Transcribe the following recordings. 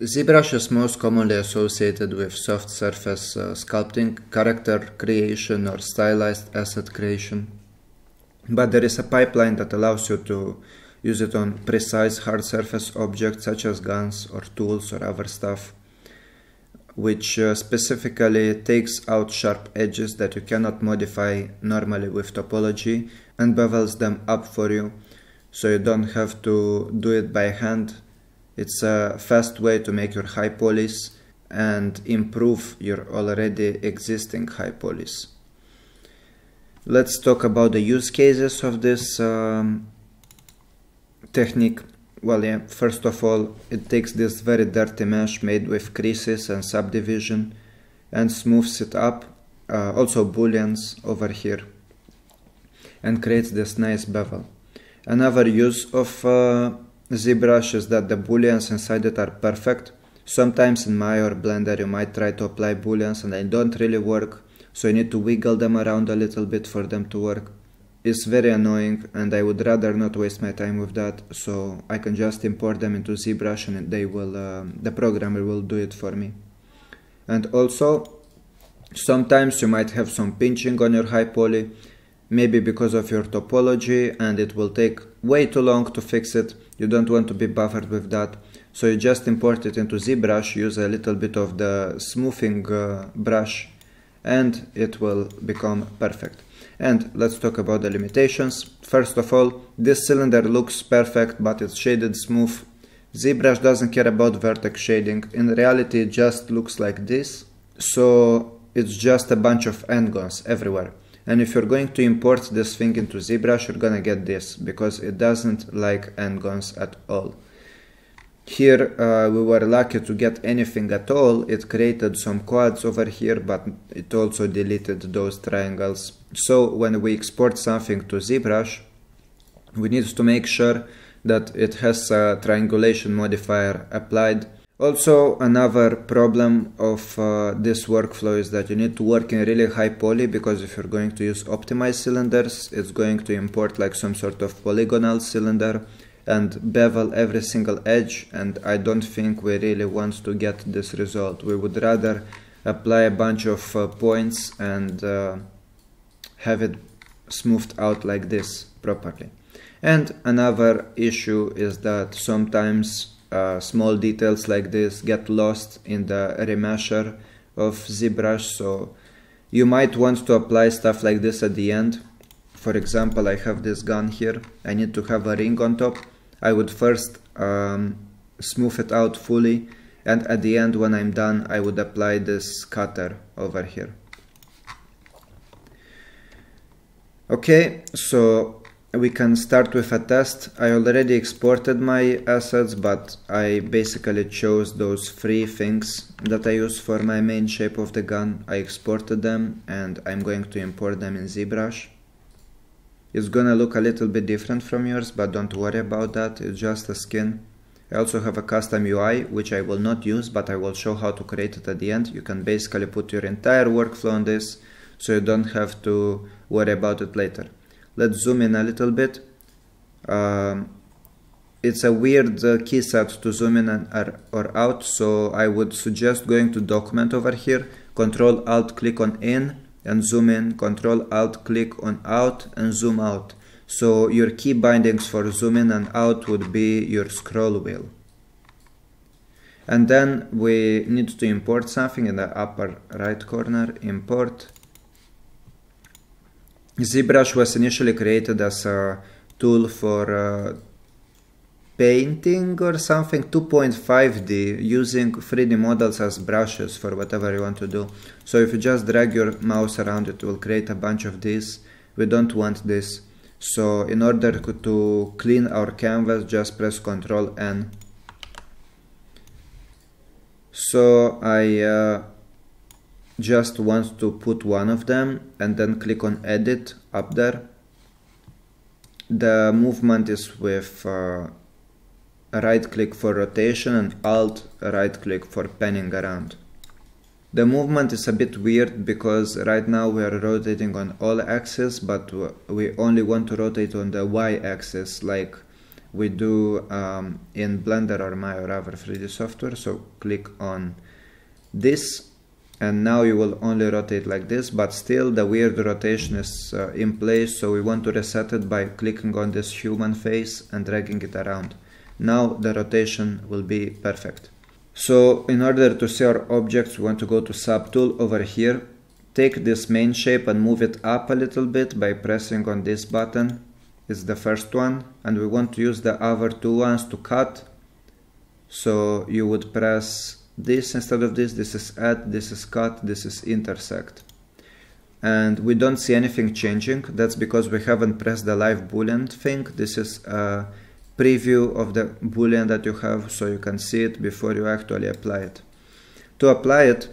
ZBrush is most commonly associated with soft surface uh, sculpting, character creation or stylized asset creation. But there is a pipeline that allows you to use it on precise hard surface objects such as guns or tools or other stuff, which uh, specifically takes out sharp edges that you cannot modify normally with topology and bevels them up for you so you don't have to do it by hand it's a fast way to make your high polys and improve your already existing high polys. Let's talk about the use cases of this um, technique. Well, yeah, first of all, it takes this very dirty mesh made with creases and subdivision and smooths it up, uh, also booleans over here, and creates this nice bevel. Another use of uh, ZBrush that the booleans inside it are perfect. Sometimes in Maya or Blender you might try to apply booleans and they don't really work, so you need to wiggle them around a little bit for them to work. It's very annoying and I would rather not waste my time with that, so I can just import them into ZBrush and they will, uh, the programmer will do it for me. And also, sometimes you might have some pinching on your high poly, maybe because of your topology and it will take way too long to fix it you don't want to be buffered with that. So you just import it into ZBrush use a little bit of the smoothing uh, brush and it will become perfect. And let's talk about the limitations. First of all this cylinder looks perfect but it's shaded smooth. ZBrush doesn't care about vertex shading. In reality it just looks like this. So it's just a bunch of n-gons everywhere and if you're going to import this thing into ZBrush you're gonna get this because it doesn't like n-gons at all. Here uh, we were lucky to get anything at all, it created some quads over here but it also deleted those triangles. So when we export something to ZBrush we need to make sure that it has a triangulation modifier applied also another problem of uh, this workflow is that you need to work in really high poly because if you're going to use optimized cylinders it's going to import like some sort of polygonal cylinder and bevel every single edge and I don't think we really want to get this result. We would rather apply a bunch of uh, points and uh, have it smoothed out like this properly. And another issue is that sometimes uh, small details like this get lost in the remesher of ZBrush. So you might want to apply stuff like this at the end. For example I have this gun here. I need to have a ring on top. I would first um, smooth it out fully and at the end when I'm done I would apply this cutter over here. Okay so we can start with a test. I already exported my assets, but I basically chose those three things that I use for my main shape of the gun. I exported them and I'm going to import them in ZBrush. It's gonna look a little bit different from yours, but don't worry about that, it's just a skin. I also have a custom UI, which I will not use, but I will show how to create it at the end. You can basically put your entire workflow on this, so you don't have to worry about it later let's zoom in a little bit. Um, it's a weird uh, key set to zoom in and, or, or out so I would suggest going to document over here. Control alt click on in and zoom in. Control alt click on out and zoom out. So your key bindings for zoom in and out would be your scroll wheel. And then we need to import something in the upper right corner import ZBrush was initially created as a tool for uh, painting or something 2.5D using 3D models as brushes for whatever you want to do. So if you just drag your mouse around it will create a bunch of these. We don't want this. So in order to clean our canvas just press Ctrl N. So I uh, just want to put one of them and then click on edit up there the movement is with uh, right click for rotation and alt right click for panning around the movement is a bit weird because right now we are rotating on all axes but we only want to rotate on the y axis like we do um, in Blender or Maya or other 3D software. So click on this and now you will only rotate like this but still the weird rotation is uh, in place so we want to reset it by clicking on this human face and dragging it around. Now the rotation will be perfect. So in order to see our objects we want to go to subtool over here take this main shape and move it up a little bit by pressing on this button is the first one and we want to use the other two ones to cut. So you would press this instead of this this is add this is cut this is intersect. And we don't see anything changing. That's because we haven't pressed the live boolean thing. This is a preview of the boolean that you have so you can see it before you actually apply it. To apply it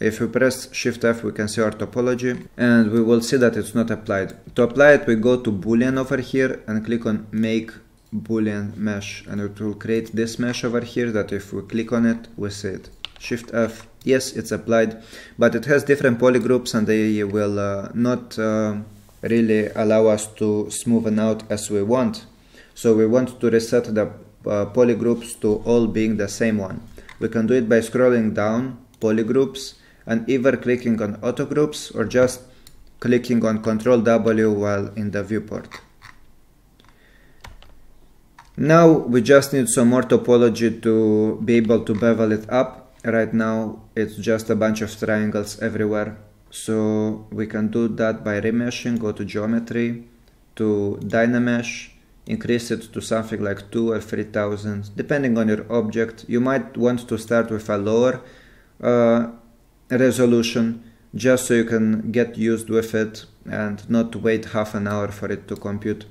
if we press shift F we can see our topology and we will see that it's not applied. To apply it we go to boolean over here and click on make boolean mesh and it will create this mesh over here that if we click on it we see it. Shift F yes it's applied but it has different polygroups and they will uh, not uh, really allow us to smoothen out as we want. So we want to reset the uh, polygroups to all being the same one. We can do it by scrolling down polygroups and either clicking on auto groups or just clicking on Ctrl W while in the viewport now we just need some more topology to be able to bevel it up. Right now it's just a bunch of triangles everywhere. So we can do that by remeshing, go to geometry, to dynamesh, increase it to something like 2 or 3000 depending on your object. You might want to start with a lower uh, resolution just so you can get used with it and not wait half an hour for it to compute.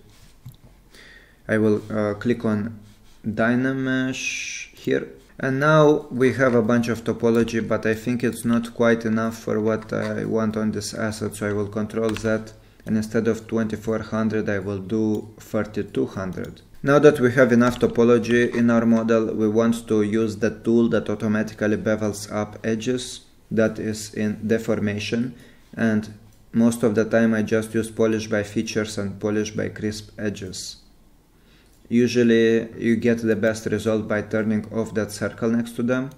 I will uh, click on Dynamesh here and now we have a bunch of topology but I think it's not quite enough for what I want on this asset so I will control Z and instead of 2400 I will do 3200. Now that we have enough topology in our model we want to use the tool that automatically bevels up edges that is in deformation and most of the time I just use polish by features and polish by crisp edges. Usually you get the best result by turning off that circle next to them.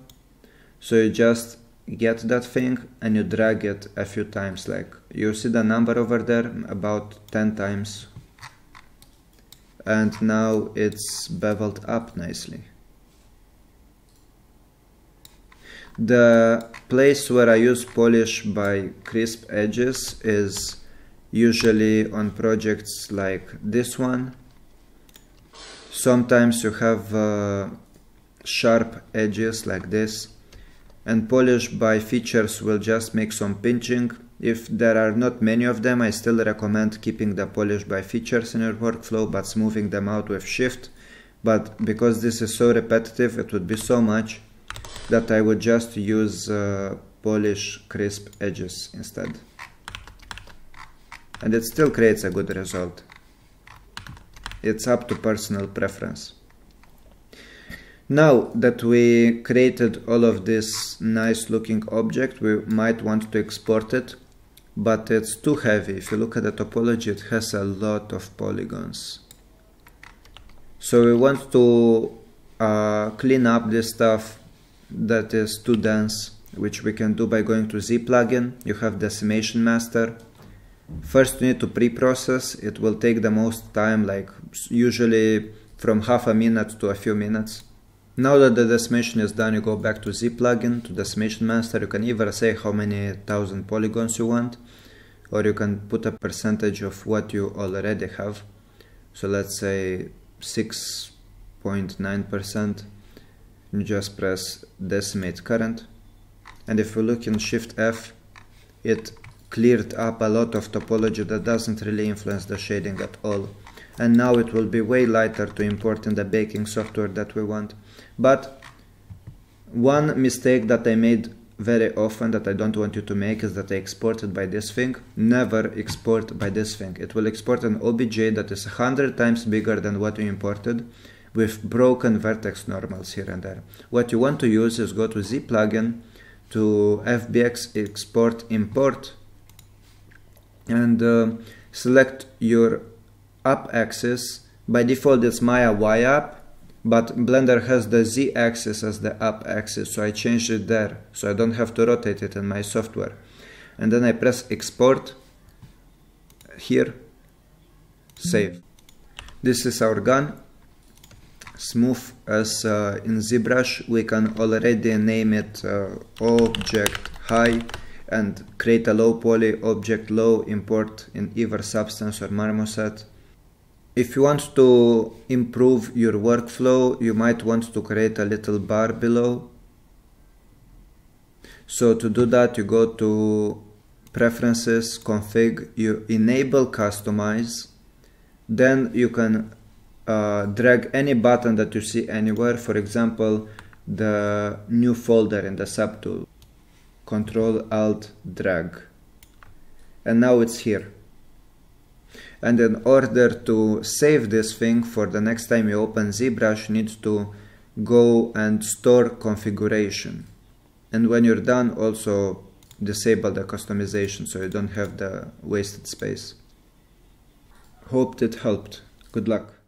So you just get that thing and you drag it a few times like you see the number over there about 10 times and now it's beveled up nicely. The place where I use polish by crisp edges is usually on projects like this one sometimes you have uh, sharp edges like this and polish by features will just make some pinching. If there are not many of them I still recommend keeping the polish by features in your workflow but smoothing them out with shift. But because this is so repetitive it would be so much that I would just use uh, polish crisp edges instead. And it still creates a good result it's up to personal preference. Now that we created all of this nice looking object, we might want to export it, but it's too heavy. If you look at the topology, it has a lot of polygons. So we want to uh, clean up this stuff that is too dense, which we can do by going to Z plugin. You have decimation master First you need to pre-process, it will take the most time, like usually from half a minute to a few minutes. Now that the decimation is done, you go back to Z plugin, to decimation master, you can either say how many thousand polygons you want, or you can put a percentage of what you already have. So let's say 6.9%, you just press decimate current, and if we look in Shift F, it cleared up a lot of topology that doesn't really influence the shading at all. And now it will be way lighter to import in the baking software that we want. But one mistake that I made very often that I don't want you to make is that I exported by this thing. Never export by this thing. It will export an OBJ that is 100 times bigger than what you imported with broken vertex normals here and there. What you want to use is go to Z plugin to FBX export import and uh, select your up axis. By default it's Maya Y up, but Blender has the Z axis as the up axis, so I changed it there, so I don't have to rotate it in my software. And then I press export, here, save. This is our gun, smooth as uh, in ZBrush, we can already name it uh, object high and create a low poly object low import in either Substance or Marmoset. If you want to improve your workflow, you might want to create a little bar below. So to do that, you go to Preferences, Config, you enable Customize, then you can uh, drag any button that you see anywhere, for example, the new folder in the subtool. Control Alt drag. And now it's here. And in order to save this thing for the next time you open ZBrush, you need to go and store configuration. And when you're done, also disable the customization so you don't have the wasted space. Hope it helped. Good luck.